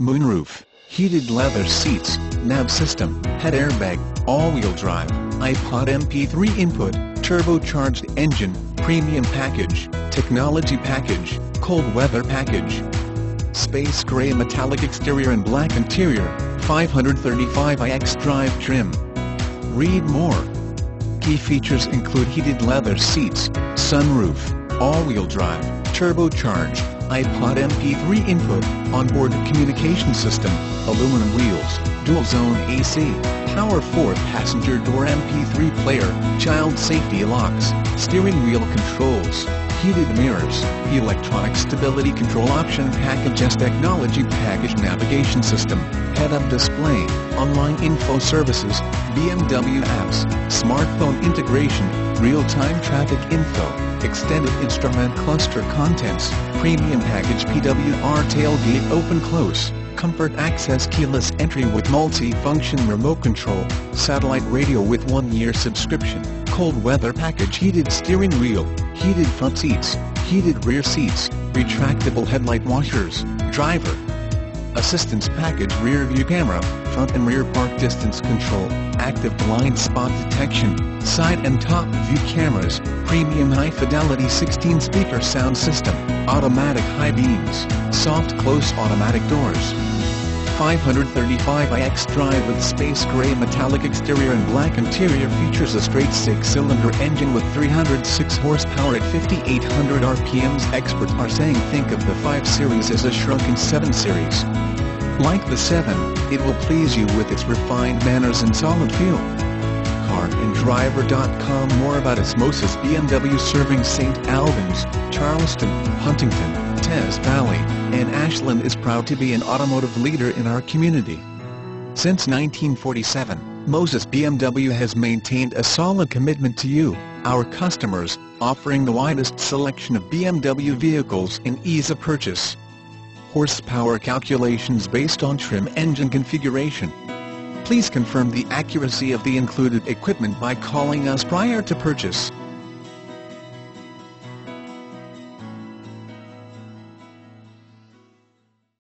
moonroof, heated leather seats, nav system, head airbag, all-wheel drive, iPod MP3 input, turbocharged engine, premium package, technology package, cold weather package. Space gray metallic exterior and black interior, 535i xDrive trim. Read more. Key features include heated leather seats, sunroof, all-wheel drive, turbocharged, iPod MP3 input, onboard communication system, aluminum wheels, dual-zone AC, power 4 passenger door MP3 player, child safety locks, steering wheel controls, heated mirrors, electronic stability control option package S technology package navigation system, head-up display, online info services, BMW apps, smartphone integration, real-time traffic info, extended instrument cluster contents, premium package PWR tailgate open close, comfort access keyless entry with multi-function remote control, satellite radio with one-year subscription, cold weather package heated steering wheel, heated front seats, heated rear seats, retractable headlight washers, driver assistance package rear view camera, front and rear park distance control, active blind spot detection, side and top view cameras, premium high-fidelity 16-speaker sound system, automatic high beams, soft close automatic doors. 535i xDrive with space gray metallic exterior and black interior features a straight six-cylinder engine with 306 horsepower at 5800 RPMs. Experts are saying think of the 5 Series as a shrunken 7 Series. Like the 7, it will please you with its refined manners and solid feel. CarAndDriver.com More about Moses BMW serving St. Albans, Charleston, Huntington, Valley, and Ashland is proud to be an automotive leader in our community. Since 1947, Moses BMW has maintained a solid commitment to you, our customers, offering the widest selection of BMW vehicles and ease of purchase. Horsepower calculations based on trim engine configuration. Please confirm the accuracy of the included equipment by calling us prior to purchase.